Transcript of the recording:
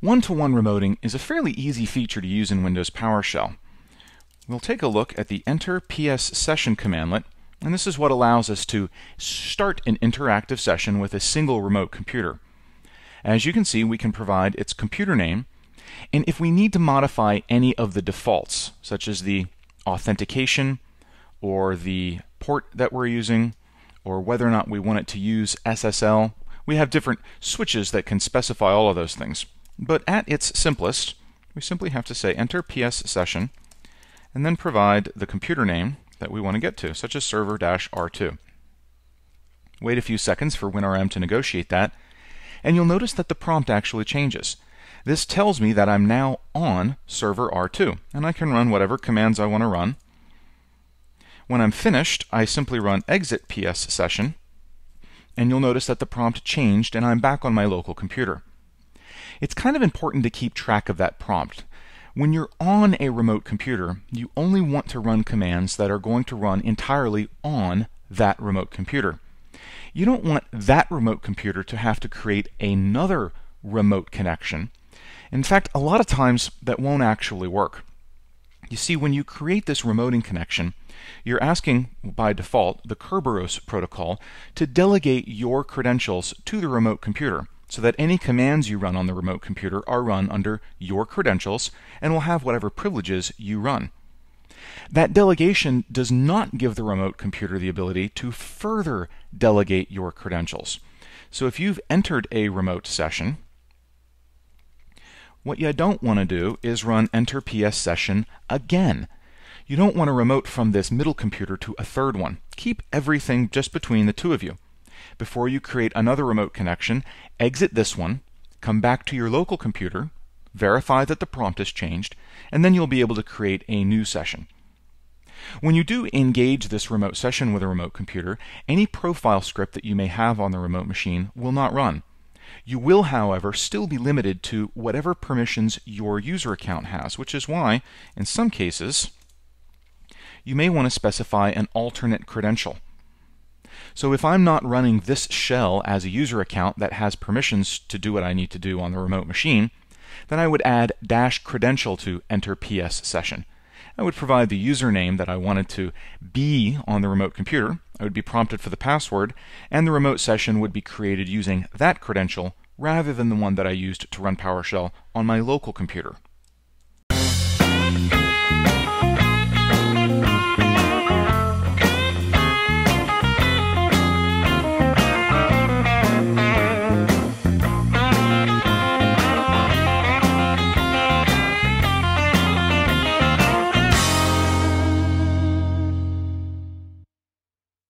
One-to-one remoting is a fairly easy feature to use in Windows PowerShell. We'll take a look at the enter ps session commandlet, and this is what allows us to start an interactive session with a single remote computer. As you can see, we can provide its computer name, and if we need to modify any of the defaults, such as the authentication or the port that we're using, or whether or not we want it to use SSL, we have different switches that can specify all of those things. But at its simplest, we simply have to say enter ps session and then provide the computer name that we want to get to, such as server-r2. Wait a few seconds for WinRM to negotiate that, and you'll notice that the prompt actually changes. This tells me that I'm now on server R2, and I can run whatever commands I want to run. When I'm finished, I simply run exit ps session, and you'll notice that the prompt changed and I'm back on my local computer. It's kind of important to keep track of that prompt. When you're on a remote computer, you only want to run commands that are going to run entirely on that remote computer. You don't want that remote computer to have to create another remote connection. In fact, a lot of times that won't actually work. You see, when you create this remoting connection, you're asking, by default, the Kerberos protocol to delegate your credentials to the remote computer so that any commands you run on the remote computer are run under your credentials and will have whatever privileges you run. That delegation does not give the remote computer the ability to further delegate your credentials. So if you've entered a remote session, what you don't want to do is run enter ps session again. You don't want to remote from this middle computer to a third one. Keep everything just between the two of you before you create another remote connection, exit this one, come back to your local computer, verify that the prompt has changed, and then you'll be able to create a new session. When you do engage this remote session with a remote computer, any profile script that you may have on the remote machine will not run. You will, however, still be limited to whatever permissions your user account has, which is why, in some cases, you may want to specify an alternate credential. So if I'm not running this shell as a user account that has permissions to do what I need to do on the remote machine, then I would add dash credential to enter ps session. I would provide the username that I wanted to be on the remote computer. I would be prompted for the password, and the remote session would be created using that credential rather than the one that I used to run PowerShell on my local computer.